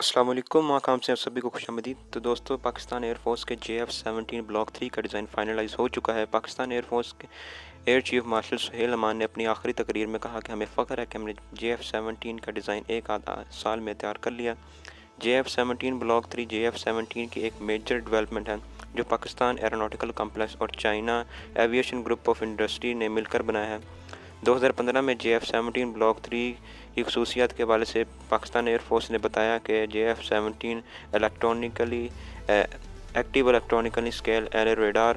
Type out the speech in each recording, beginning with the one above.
السلام علیکم مقام سے آپ سبھی کو خوش آمدید۔ تو دوستو، پاکستان ایئر فورس کے J F seventeen block three کا ڈیزائن فائنلائز ہو چکا ہے۔ پاکستان ایئر فورس کے air chief marshal Sohail Aman نے اپنی آخری تقریر میں کہا کہ ہمیں فخر ہے کہ ہم نے جے ایف سیونٹین کا ڈیزائن ایک آدھا سال میں تیار کر لیا۔ J F seventeen block three, J F seventeen کی ایک میجر ڈیولپمنٹ ہے۔ جو پاکستان ایرونوٹیکل کمپلیکس اور China aviation group of industry نے مل کر بنایا ہے۔ دو ہزار پندرہ میں J F seventeen block three کی خصوصیات کے حوالے سے پاکستان ایئر فورس نے بتایا کہ J F seventeen electronically active electronically scale air radar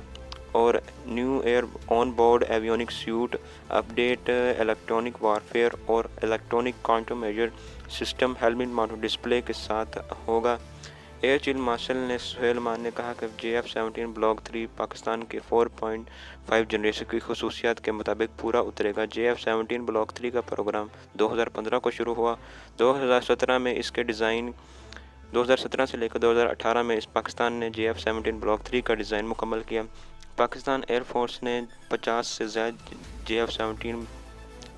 اور new air on board avionic suite update electronic warfare اور electronic counter measure system helmet mounted display کے ساتھ ہوگا۔ ایئر چیف مارشل نے سہیل مان نے کہا کہ J F seventeen block three Pakistan کے فور پوائنٹ فائیو جنریشن کی خصوصیات کے مطابق پورا اترے گا۔ J F seventeen block three کا پروگرام دو ہزار پندرہ کو شروع ہوا۔ دو ہزار سترہ میں اس کے ڈیزائن، دو ہزار سترہ سے لے کر دو ہزار اٹھارہ میں اس پاکستان نے J F seventeen block three کا ڈیزائن مکمل کیا۔ پاکستان ایئر فورس نے پچاس سے زائد J F seventeen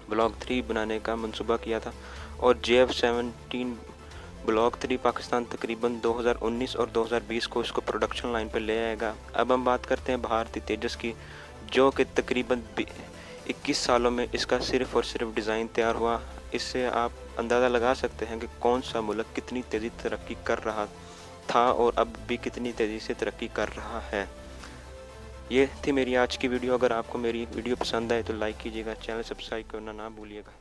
block three بنانے کا منصوبہ کیا تھا اور J F seventeen block three Pakistan تقریباً دو ہزار انیس اور دو ہزار بیس کو اس کو پروڈکشن لائن پہ لے آئے گا۔ اب ہم بات کرتے ہیں بھارتی تیجس کی، جو کہ تقریباً اکیس سالوں میں اس کا صرف اور صرف ڈیزائن تیار ہوا۔ اس سے آپ اندازہ لگا سکتے ہیں کہ کون سا ملک کتنی تیزی ترقی کر رہا تھا اور اب بھی کتنی تیزی سے ترقی کر رہا ہے۔ یہ تھی میری آج کی ویڈیو۔ اگر آپ کو میری ویڈیو پسند آئے تو لائک کیجیے گا، چینل سبسکرائب کرنا نہ بھولیے گا۔